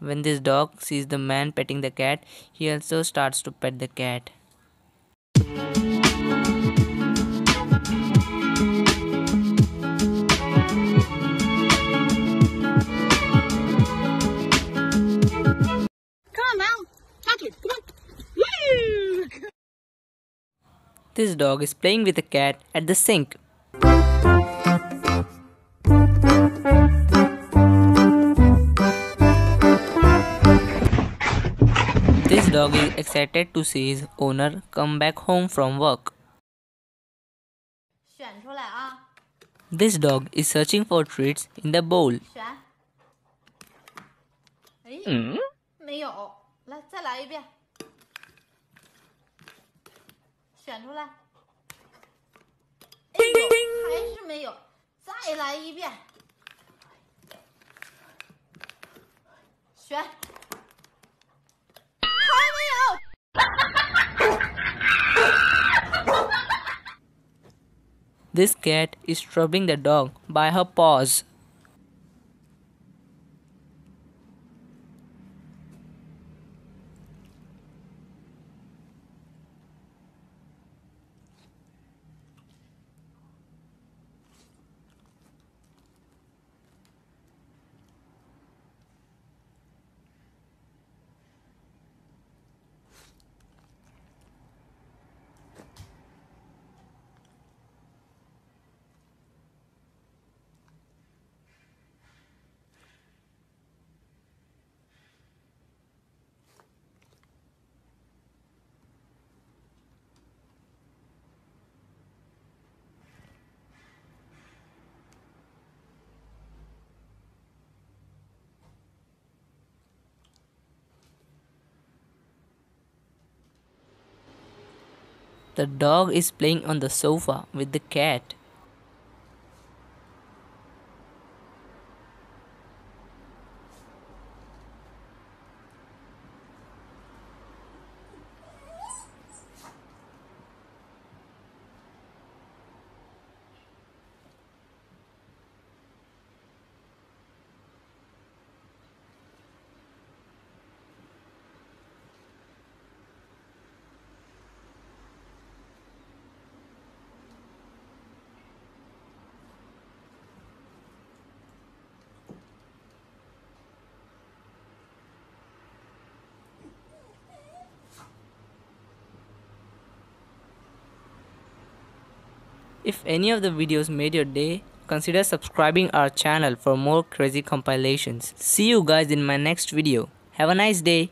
When this dog sees the man petting the cat, he also starts to pet the cat. This dog is playing with a cat at the sink. This dog is excited to see his owner come back home from work. 选出来啊， This dog is searching for treats in the bowl. 选。哎，没有，来再来一遍。 选出来。哎呦，还是没有，再来一遍。选。还没有。 This cat is troubling the dog by her paws. The dog is playing on the sofa with the cat. If any of the videos made your day, consider subscribing our channel for more crazy compilations. See you guys in my next video. Have a nice day.